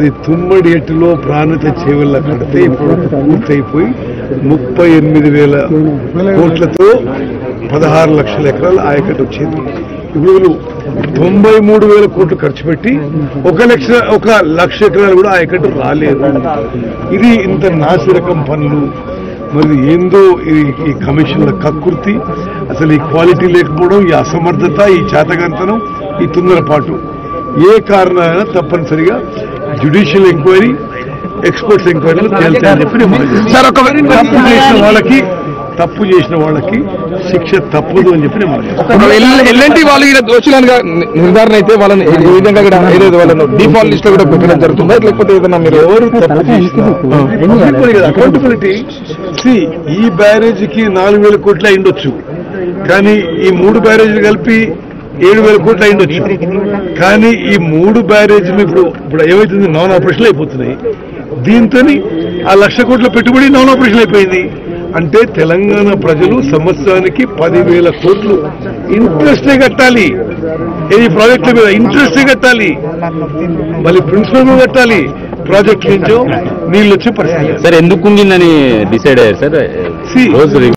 అది తుమ్మడి ఎట్టులో ప్రాణత చేవల్ల కడితే ఇప్పుడు పూర్తయిపోయి ముప్పై ఎనిమిది వేల కోట్లతో పదహారు లక్షల ఎకరాలు ఆయకట్టు వచ్చింది. ఇప్పుడు వీళ్ళు తొంభై మూడు వేల కోట్లు ఖర్చు పెట్టి ఒక లక్ష ఒక లక్ష ఎకరాలు కూడా ఆయకట్టు రాలేదు. ఇది ఇంత నాసిరకం పనులు మరి ఏందో ఈ కమిషన్ల కక్కుర్తి అసలు ఈ క్వాలిటీ లేకపోవడం ఈ అసమర్థత ఈ చేతగంతనం ఈ తొందరపాటు. ఏ కారణాలైనా తప్పనిసరిగా జ్యుడిషియల్ ఎంక్వైరీ ఎక్స్పర్ట్స్ ఎంక్వైరీలు తేల్చాలని చెప్పి నేను. సార్ ఒక తప్పు చేసిన వాళ్ళకి తప్పు చేసిన వాళ్ళకి శిక్ష తప్పదు అని చెప్పి నేను. ఎల్ఎన్టీ వాళ్ళు ఇక్కడ దోషులుగా నిర్ధారణ అయితే వాళ్ళని ఈ విధంగా కూడా ఏదైతే వాళ్ళను డిఫాల్ట్ లిస్ట్లో కూడా పెట్టడం జరుగుతుందా? లేకపోతే ఏదైనా మీరు ఎవరు అకౌంటబిలిటీ సి ఈ బ్యారేజీకి నాలుగు వేల కోట్లు అయిండొచ్చు. కానీ ఈ మూడు బ్యారేజీలు కలిపి ఏడు వేల కోట్లు అయిండొచ్చు. కానీ ఈ మూడు బ్యారేజీలు ఇప్పుడు ఇప్పుడు ఏమైతుంది? నాన్ ఆపరేషన్ అయిపోతున్నాయి. దీంతో ఆ లక్ష కోట్ల పెట్టుబడి నాన్ ఆపరేషన్ అయిపోయింది. అంటే తెలంగాణ ప్రజలు సంవత్సరానికి పదివేల కోట్లు ఇంట్రెస్టే కట్టాలి. ఈ ప్రాజెక్టుల మీద ఇంట్రెస్టే కట్టాలి. మళ్ళీ ప్రిన్సిపల్ మీద కట్టాలి. ప్రాజెక్ట్ నుంచో నీళ్ళు వచ్చే పరిస్థితి సార్ ఎందుకు డిసైడ్ అయ్యారు సార్?